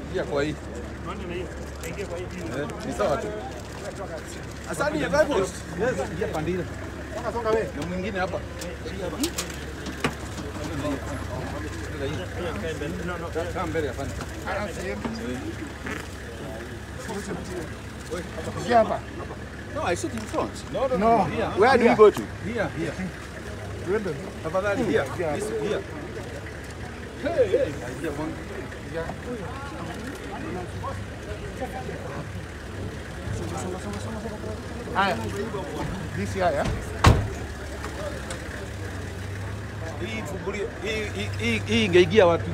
Ingia kwa hii. Eh, ni sawa tu. Asani ya. Yes, ingia wewe. Na mwingine hapa. Kaa mbele afanye. No, I sit in front. No, no, no. Here. Where do you go to? Here, here. Tafadhali here. Here. here. Hey, hey. Haya. Yeah? Hii ingeingia watu.